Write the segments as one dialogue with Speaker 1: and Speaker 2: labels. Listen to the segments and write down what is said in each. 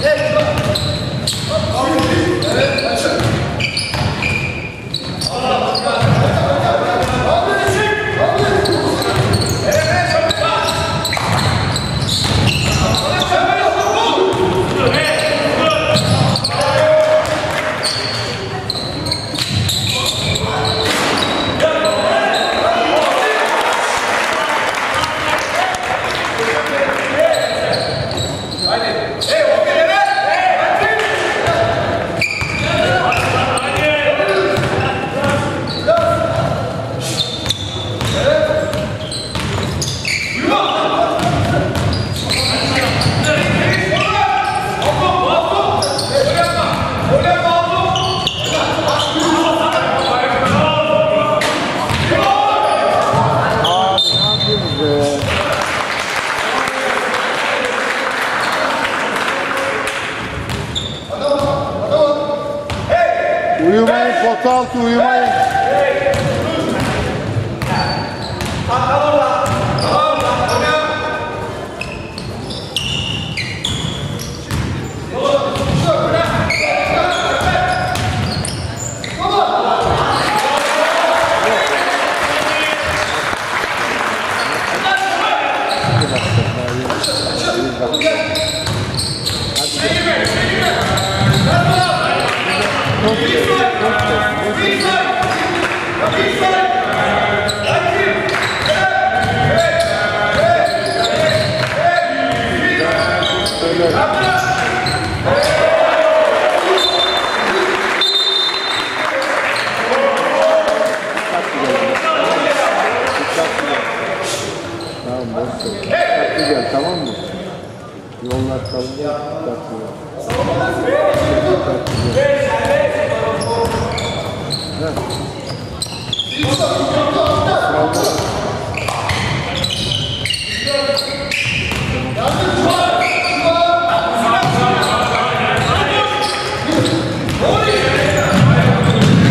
Speaker 1: Yes. Tamam mı? Yollar kalın.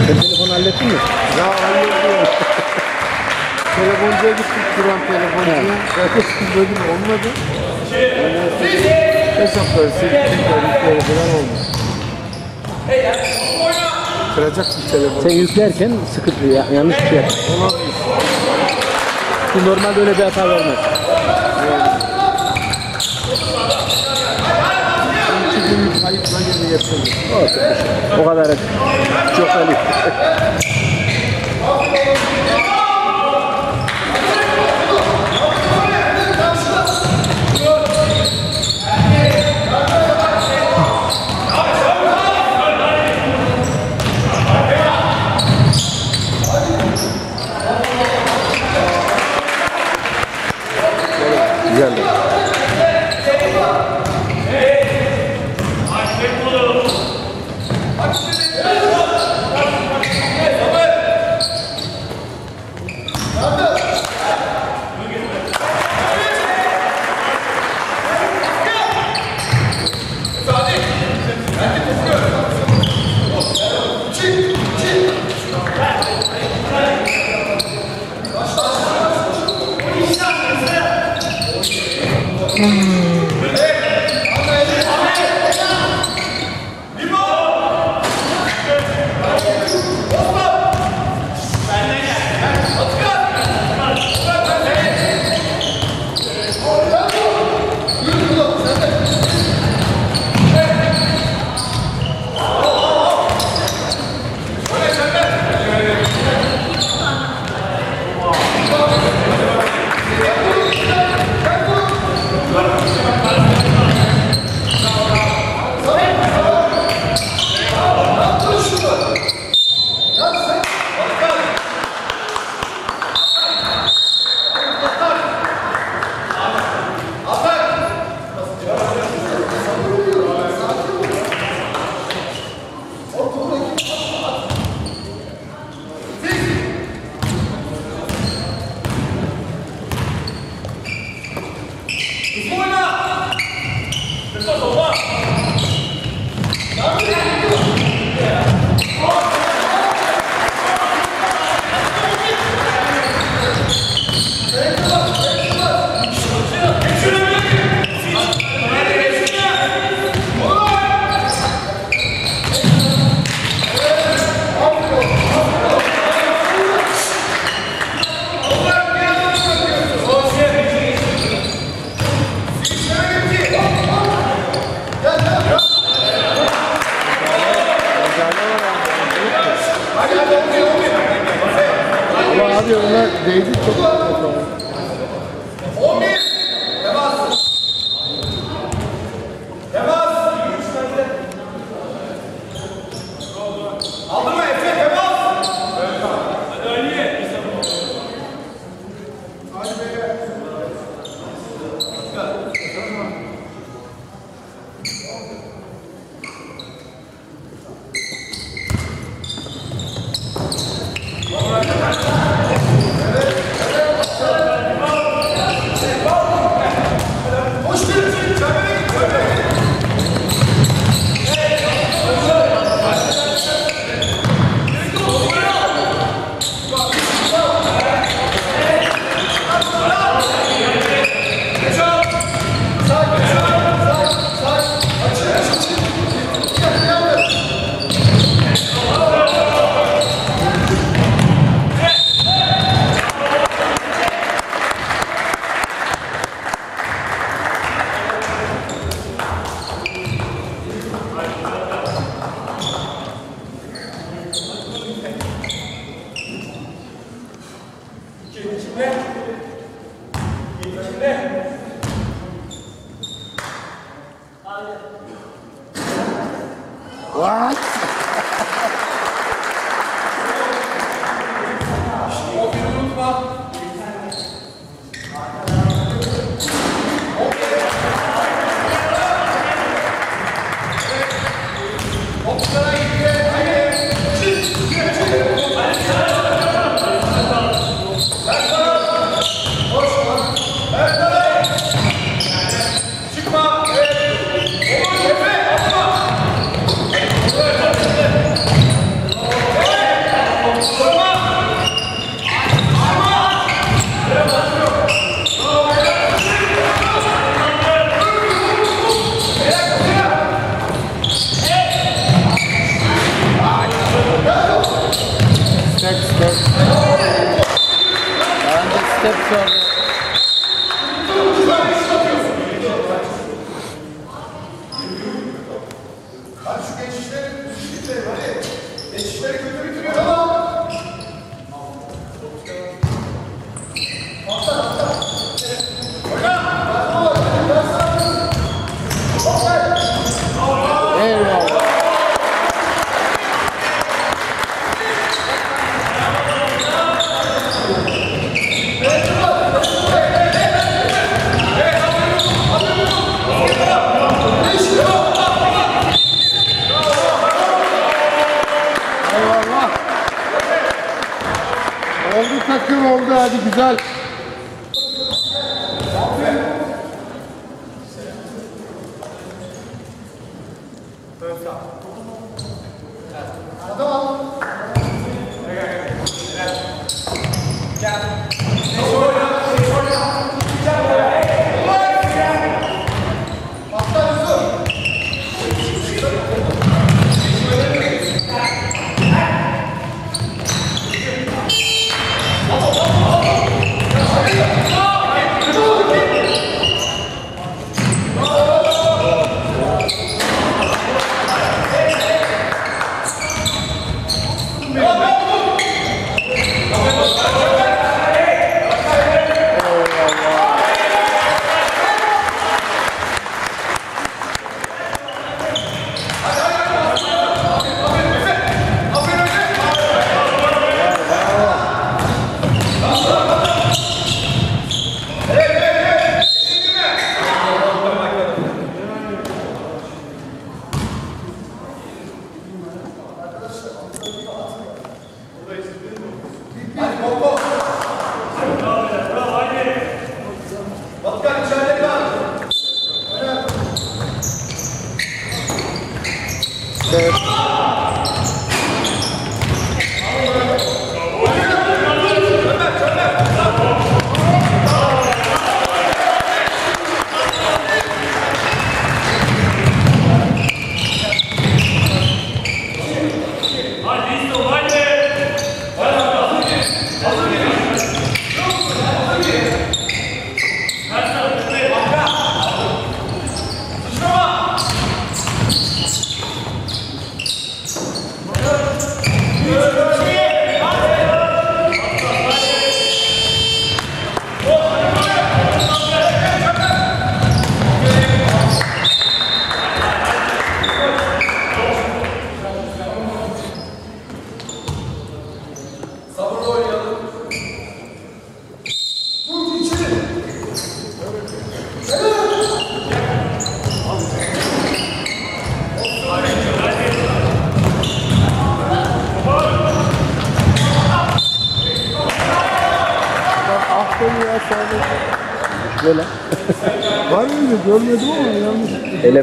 Speaker 1: Dikkatli
Speaker 2: telefonu hallettin mi?
Speaker 1: Ya hallediyorum. Telefoncuya gittik Turan telefoncuya. Dedim olmadı. Ondan sonra hesapları sildik. Tekrar falan oldu. Kıracaksın telefonu.
Speaker 2: Sen yüklerken sıkıntı ya, yanlış bir şey yaptın.
Speaker 1: Olabilir.
Speaker 2: Bu normalde öyle bir hata vermez.
Speaker 1: İki günlük kayıtla geri getirdim.
Speaker 2: Olsun. O kadar çok Ali.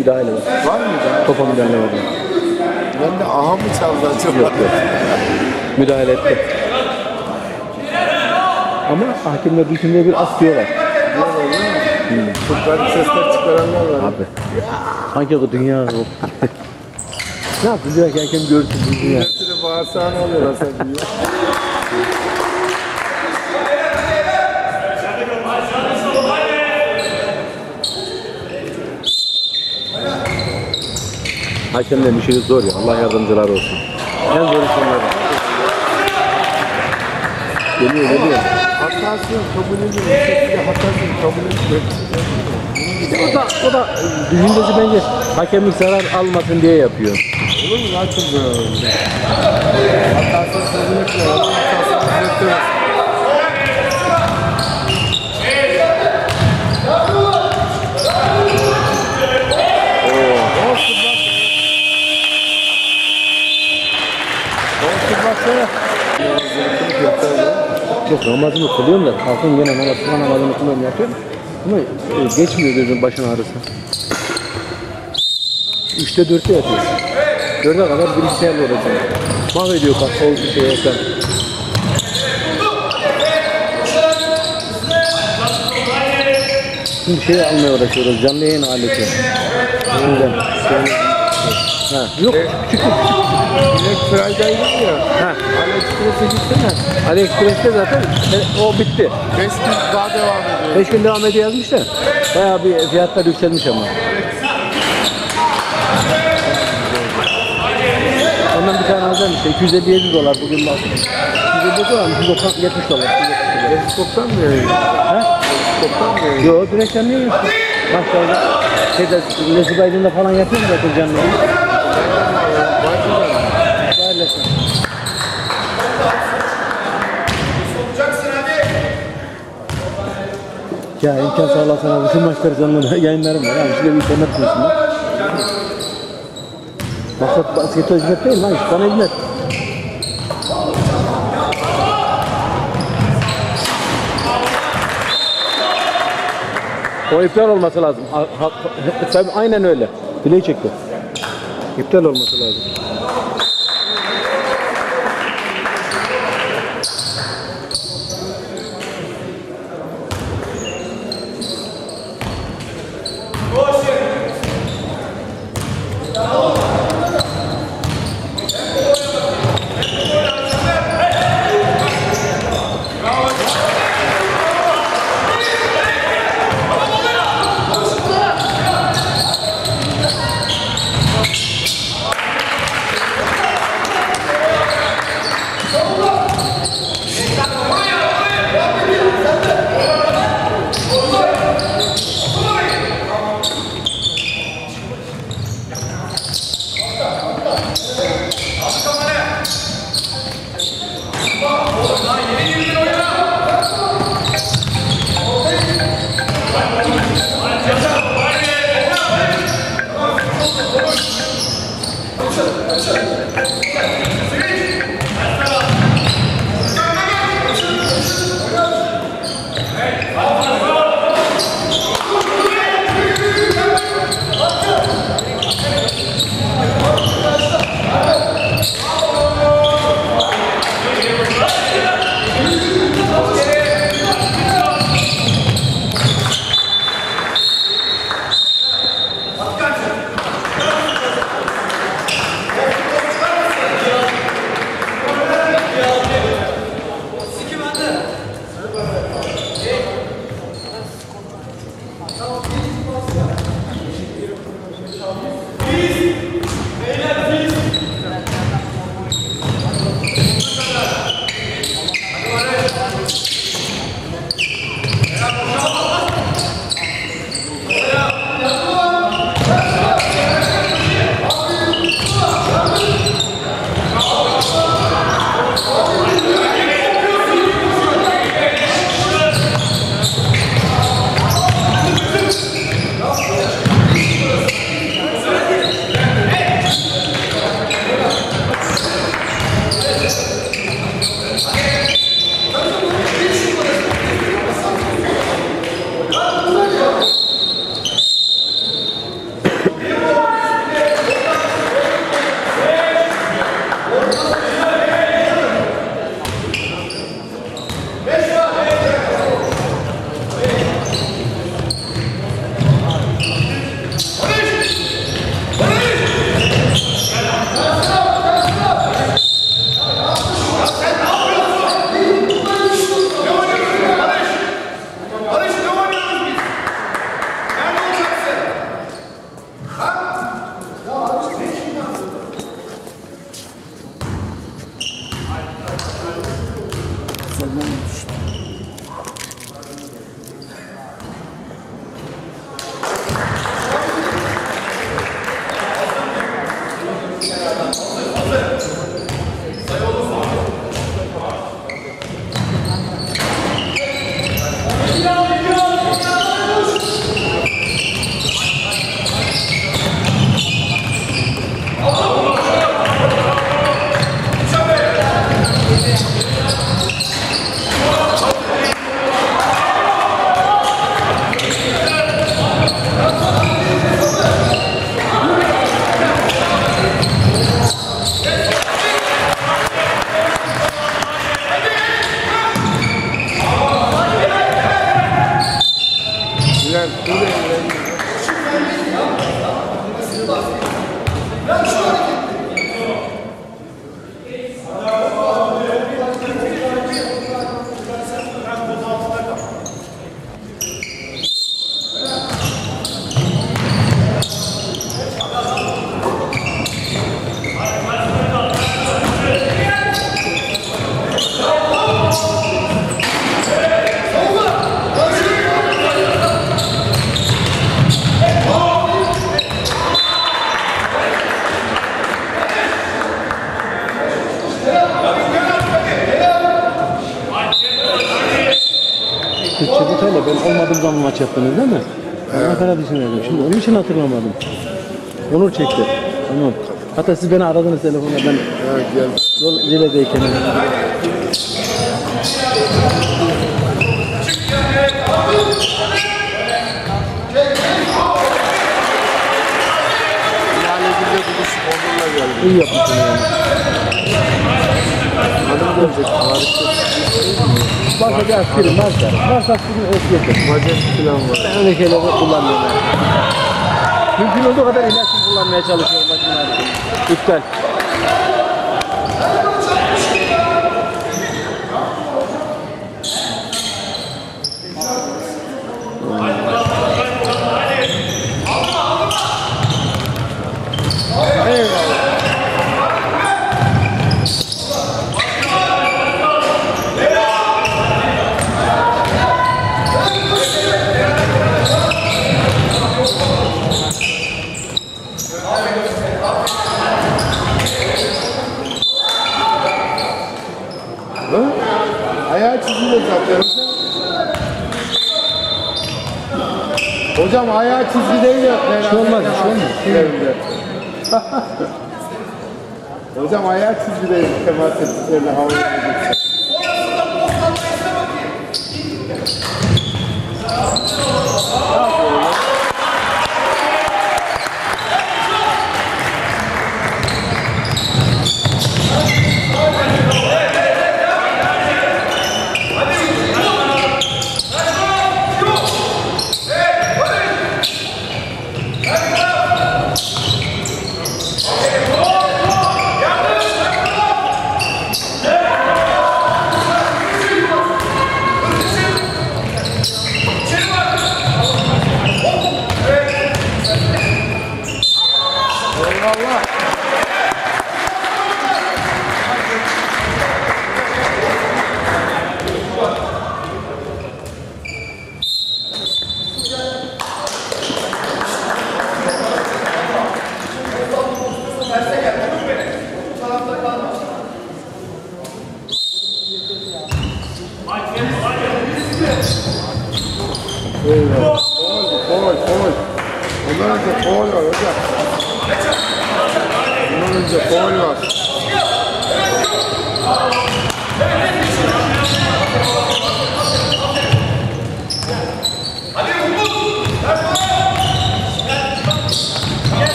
Speaker 2: Müdahale var.
Speaker 1: Var mıydı?
Speaker 2: Topa müdahale var.
Speaker 1: Ben de aha mı çaldı acaba?
Speaker 2: Yok yok. Müdahale etti. Ama hakemler düşündüğü bir as diyorlar.
Speaker 1: Çok garip sesler çıkaranlar var.
Speaker 2: Abi. Sanki o dünya yok. ne yaptın diyor ki hakem görsün bu dünya.
Speaker 1: Hepsini bağırsağına alıyorlar sen diyor.
Speaker 2: Hakemlerin işi zor ya. Allah yardımcılar olsun. En zor onların. Geliyor geliyor.
Speaker 1: Hatası kabul. Kesinlikle hatası kabul ediyorum.
Speaker 2: O da, o da düşüncesi bence hakemlik zarar almasın diye yapıyor.
Speaker 1: Olur mu lan böyle? Hatasız kabul etmiyor. Hatasız kabul etmiyor. Olsun bak. Olsun baksana.
Speaker 2: Yok namazımı kılıyorum da kalkın gene namaz kılan namazımı kılıyorum yapıyorum. Ama e, geçmiyor gözüm başın ağrısı. Üçte dörtte yatıyor. Dörde kadar bilgisayarla uğraşıyorum. Mahvediyor bak o bir şey ekran. Şimdi şeyi almaya uğraşıyoruz. Canlı yayın aleti. Şimdiden. Ha, yok küçük küçük.
Speaker 1: Black Friday'daydı ya.
Speaker 2: Ha,
Speaker 1: AliExpress'e gitsene.
Speaker 2: AliExpress'te zaten e, o bitti.
Speaker 1: 5 gün daha devam ediyor.
Speaker 2: 5 gün devam ediyor yazmış da bayağı bir fiyatlar yükselmiş ama. Ondan bir tane alacağım işte 250 dolar bugün bak. 250 dolar mı? 190 70 dolar. 170 dolar.
Speaker 1: Toptan mı yayın?
Speaker 2: Ha?
Speaker 1: Toptan mı yayın?
Speaker 2: Yo direkt canlı yayın işte. Başlarda şeyde Nesibe Aydın'da falan yapıyor mu zaten canlı yayın? Wireless. Ya imkan sağlasana bütün maçları canlı yayınlarım var. Yani şöyle bir internet konusunda. Maksat baskete hizmet değil lan. Bana hizmet. O iptal olması lazım. Tabii aynen öyle. Play çekti. İptal olması lazım. Hatta siz beni aradınız telefonla ben
Speaker 1: Evet gel.
Speaker 2: yol ziledeyken. İyi yapmışsın yani.
Speaker 1: Görecek. Harika.
Speaker 2: Varsa bir aspirin varsa. Varsa aspirin öz getir.
Speaker 1: Bacak falan var.
Speaker 2: Ben öyle şeyleri kullanmıyorum. Mümkün olduğu kadar ilaçsız kullanmaya çalışıyorum başım ağrıyor. İptal.
Speaker 1: Hı? Ayağı çiziliyor zaten hocam. Hocam ayağı çizgi değil ya.
Speaker 2: Bir şey olmaz, bir şey olmaz.
Speaker 1: Yerinde. hocam ayağı çizgi değil. Temas ettiklerine havaya gidecek.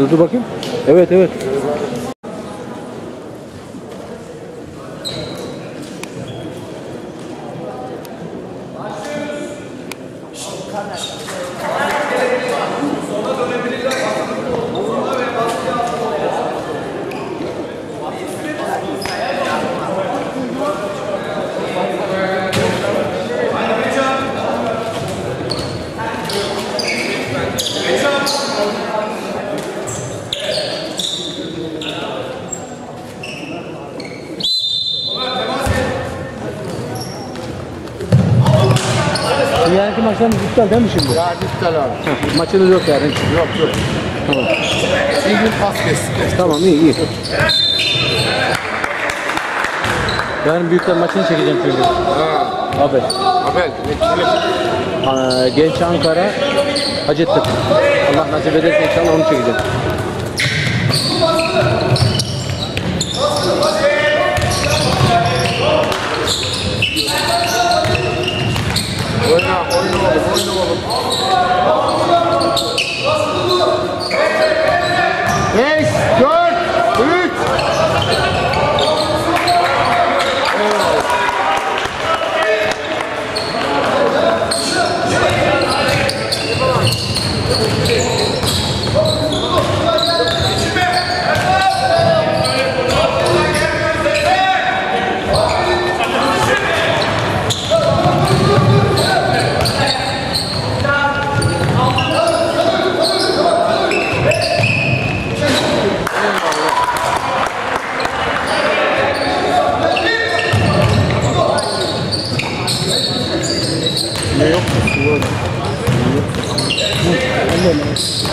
Speaker 2: Herhalde dur bakayım. Evet evet. Yarınki maçlarımız iptal değil mi şimdi?
Speaker 1: Ya iptal abi.
Speaker 2: Heh, Maçınız yok yarın.
Speaker 1: Yok yok.
Speaker 2: Tamam.
Speaker 1: Bir gün pas kestik.
Speaker 2: Tamam iyi iyi. Yarın büyükler maçını çekeceğim çünkü.
Speaker 1: Ha. Bekle.
Speaker 2: Aa, Genç Ankara Hacettepe. Allah nasip ederse inşallah onu çekeceğim.
Speaker 1: Oyna, oyna oğlum, oyna oğlum. problemas.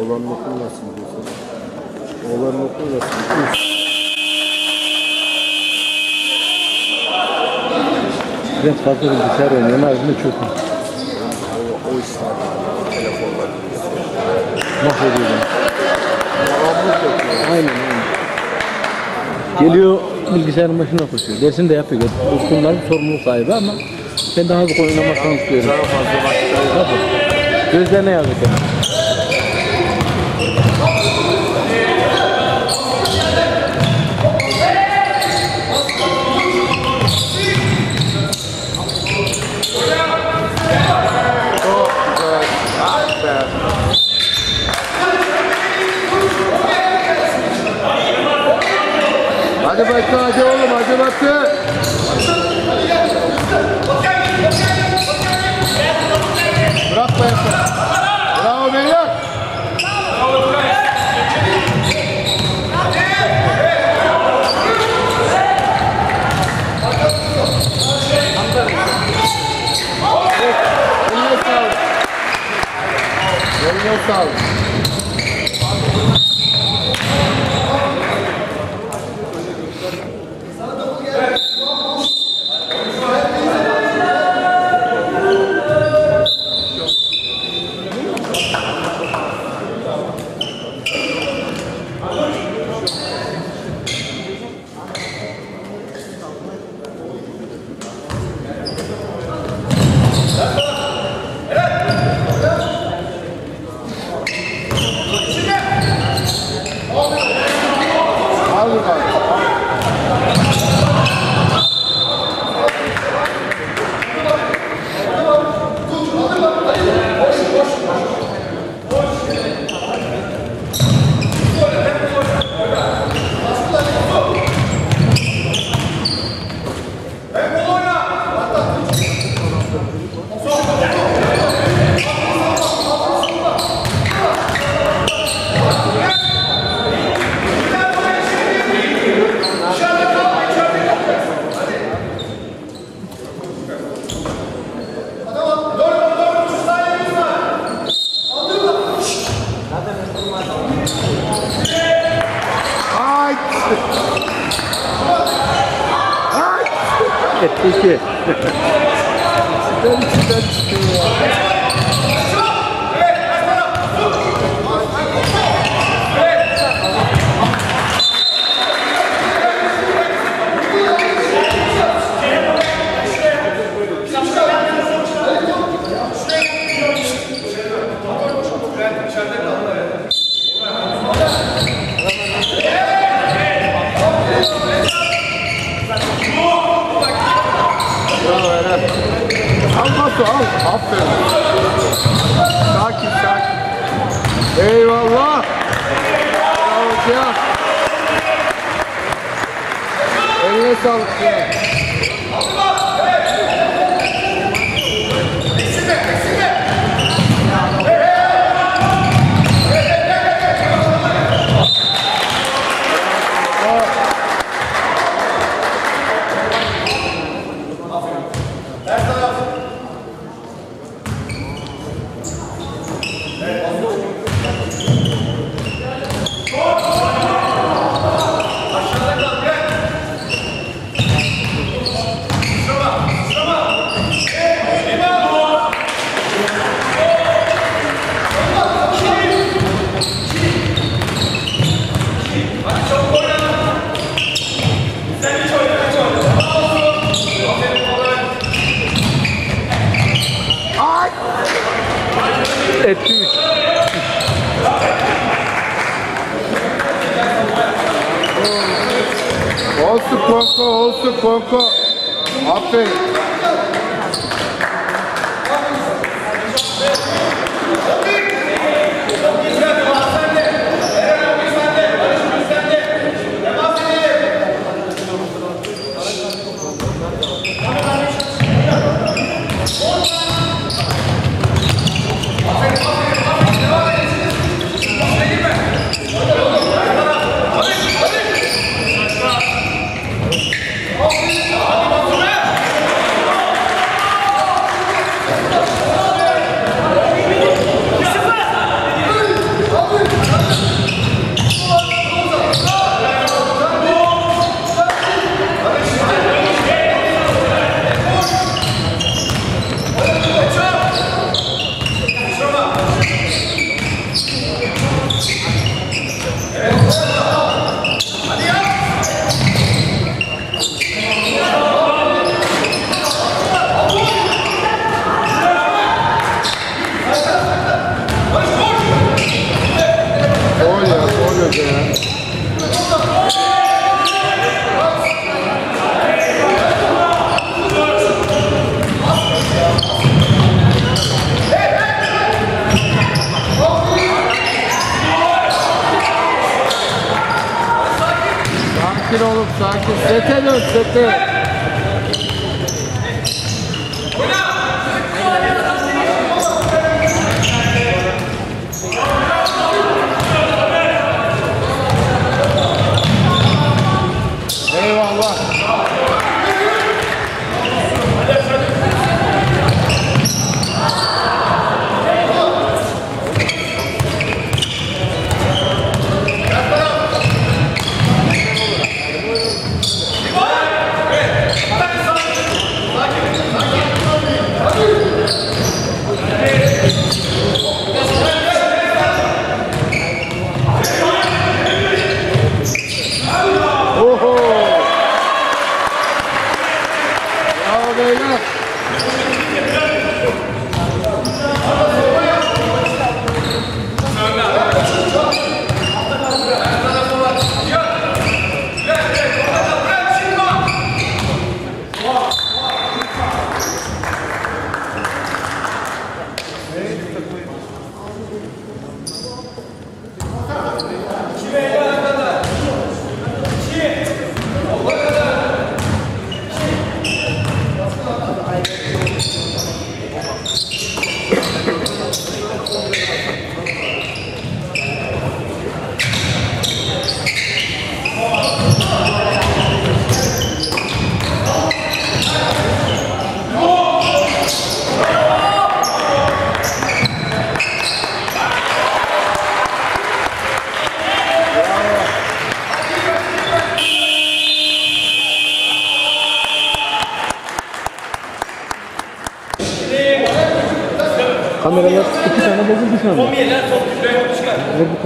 Speaker 1: Olan okul nasıl diyorsun? Olan okul nasıl?
Speaker 2: Biraz fazla bilgisayar oynuyorum. Haricinde çok iyi.
Speaker 1: O, o işler. Telefonlar.
Speaker 2: Mahvediyorum. Aynen aynen. Geliyor bilgisayarın başına koşuyor. Dersini de yapıyor. Bunların sorumluluk sahibi ama ben daha hızlı oynamasını istiyorum.
Speaker 1: Daha fazla vakit.
Speaker 2: Gözlerine yazık. ya.
Speaker 1: Hadi bakalım hadi oğlum hadi bakalım. Bırakma yapma. Bravo beyler. Eline sağlık. Eline sağlık.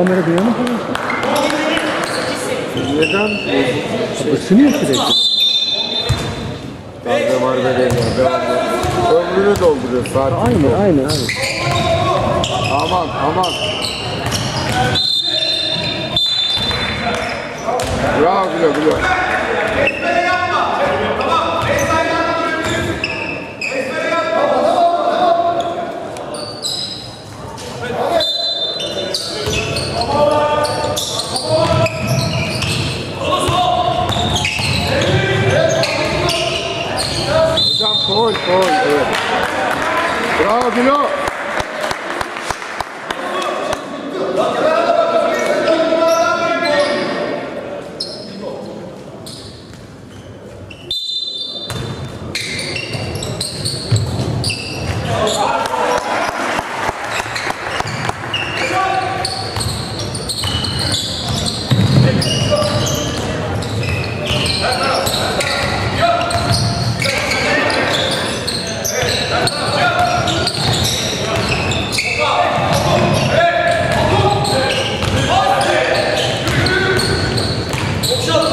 Speaker 1: kamera duyuyor mu?
Speaker 2: Neden?
Speaker 1: Isınıyor sürekli.
Speaker 2: Kahve var vereyim. Ömrünü dolduruyor saat.
Speaker 1: Aynı, aynı, aynı.
Speaker 2: ちょっ
Speaker 1: と。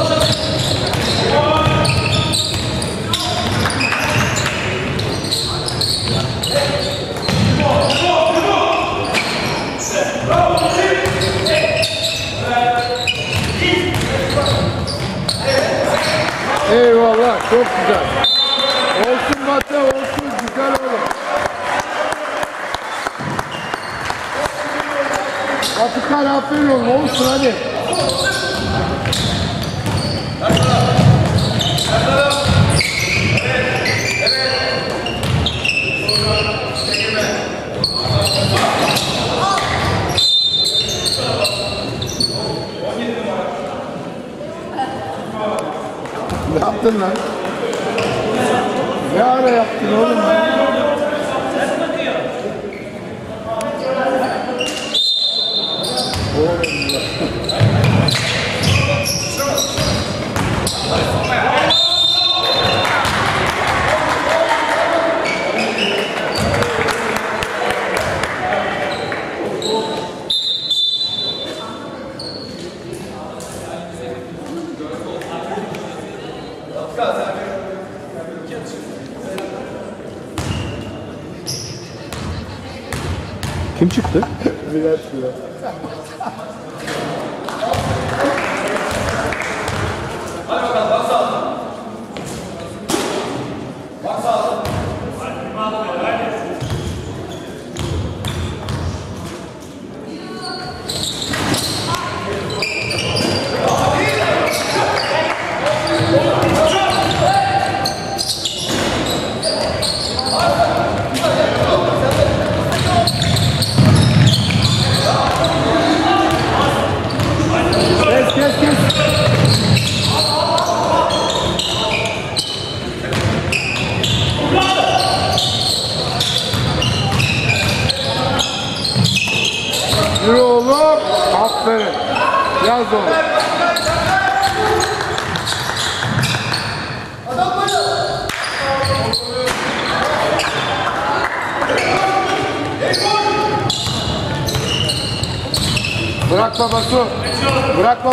Speaker 1: çıktı.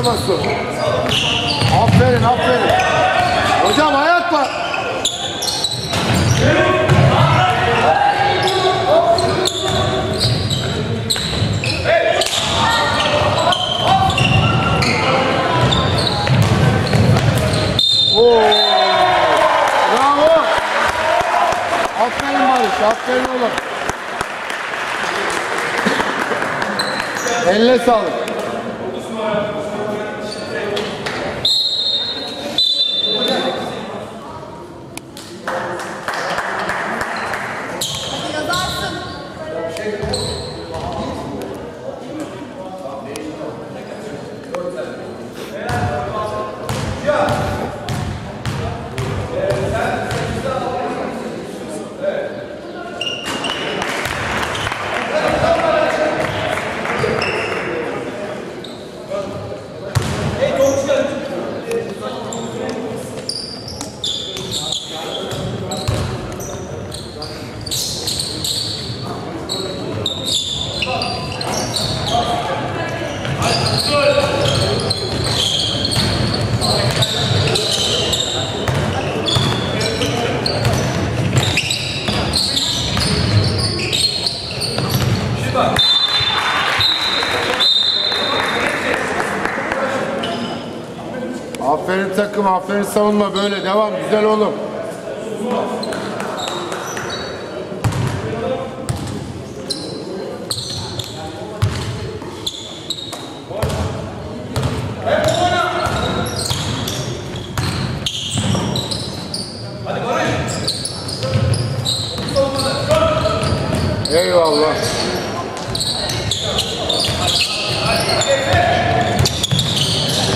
Speaker 1: Basu. Aferin aferin. Hocam ayak var. Oo. Bravo. Aferin Barış, aferin oğlum. Elle sağlık.
Speaker 3: Hadi yazarsın.
Speaker 1: Aferin savunma böyle devam güzel oğlum. Eyvallah.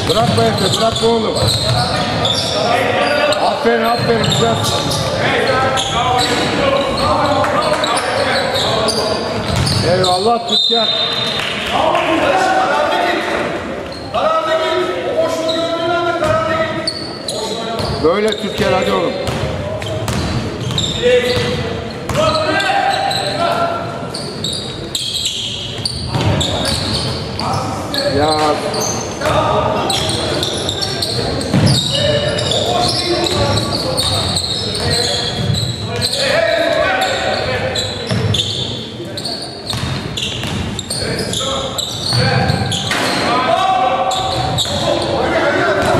Speaker 1: Bırakma Efe, bırakma oğlum. Aferin, aferin, güzel. Eyvallah Türkan. Böyle Türkiye hadi oğlum. Ya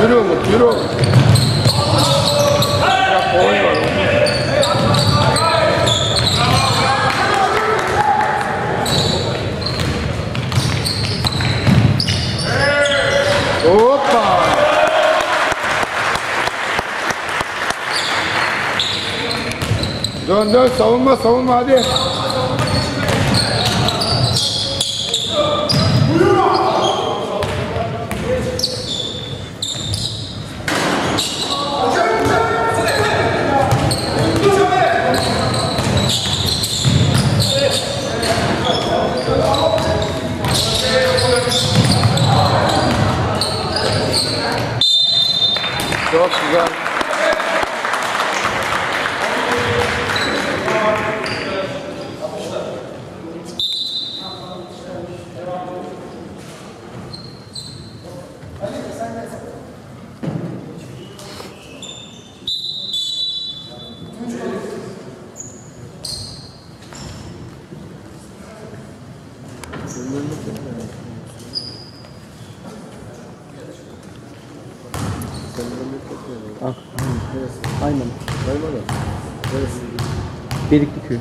Speaker 1: Yürü Umut, yürü Umut. Ya boy var. Hoppa. Dön dön savunma savunma hadi. Çok güzel.
Speaker 2: Ah, aynen. Delikli köy.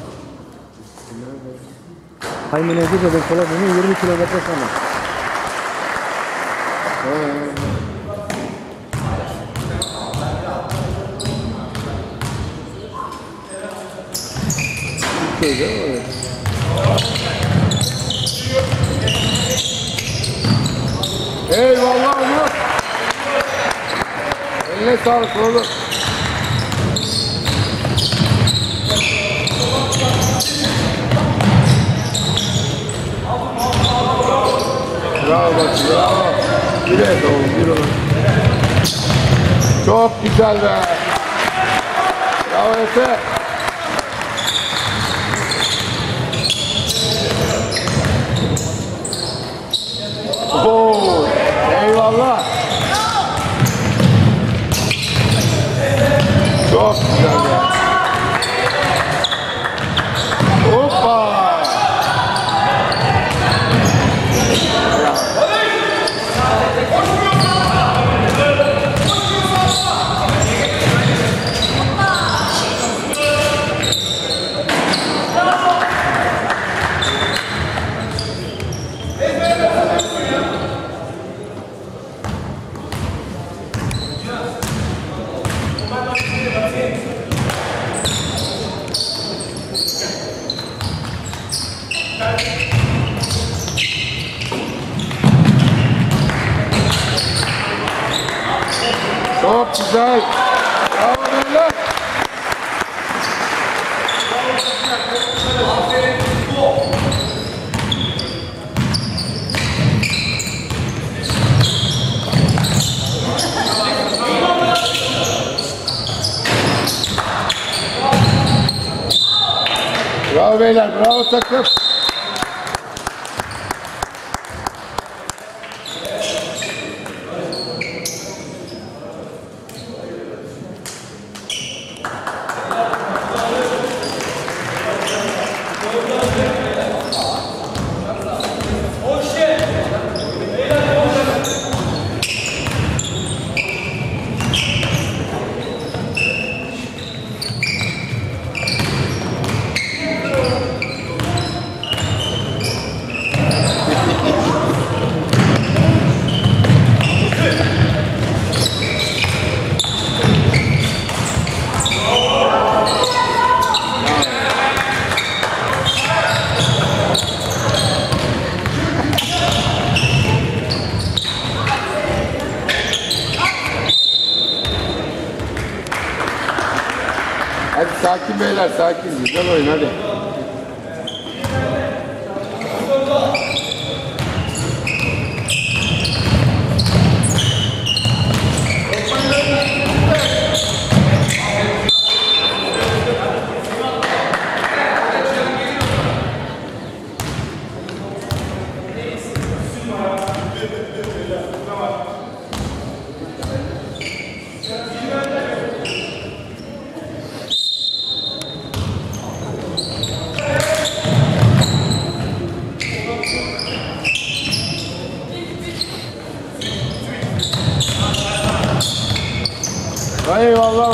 Speaker 2: Gıca'dan sola dönüyor 20 kilometre sonra.
Speaker 1: Mi? Eyvallah Umut. Eline sağlık oğlum. Bravo bak, bravo. Yürü et oğlum, yürü. Çok güzel be. Bravo Efe. Oo, eyvallah. Çok güzel ya. Hoppa. Çok güzel. Bravo beyler. Bravo beyler, bravo takım. Hadi sakin beyler, sakin. Güzel oyun hadi. Eyvallah.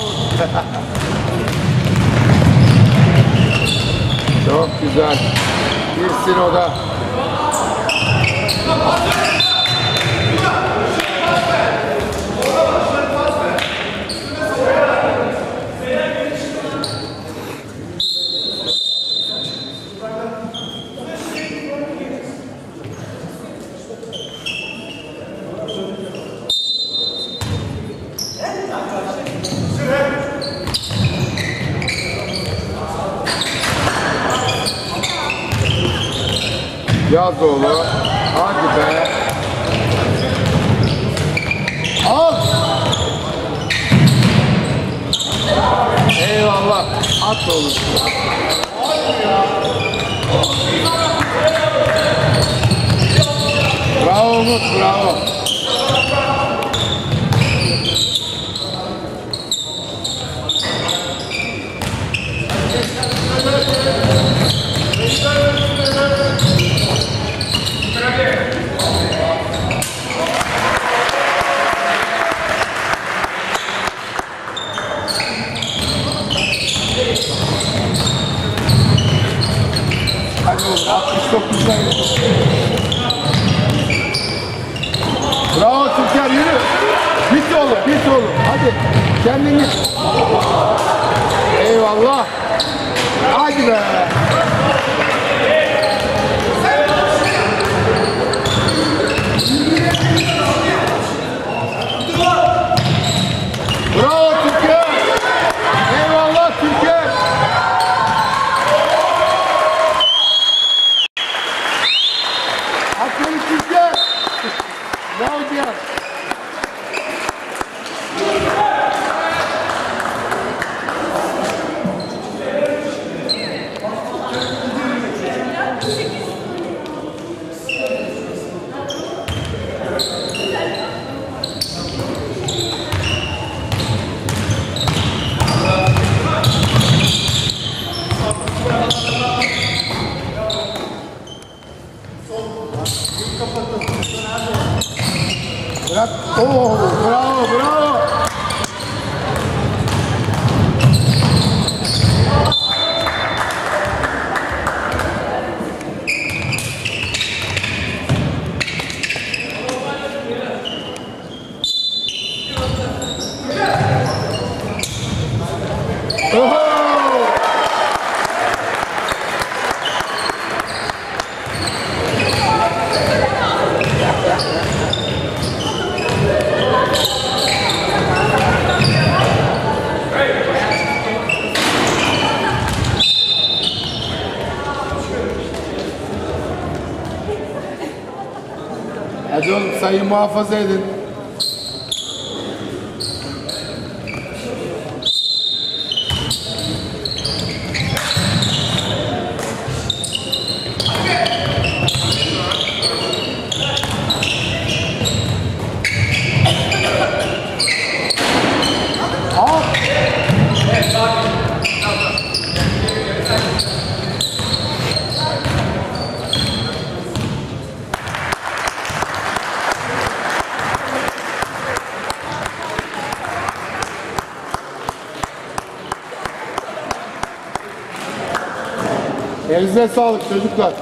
Speaker 1: Çok güzel. Girsin o da. Yaz oğlu. Hadi be. Al. Eyvallah. At oğlum. Bravo Umut, bravo. Hadi oğlum, 69 sayı. Bravo Türker, yürü. Bit oğlum, bit oğlum. Hadi, kendini. Eyvallah. Hadi be. المحافظة دي. Elinize sağlık çocuklar.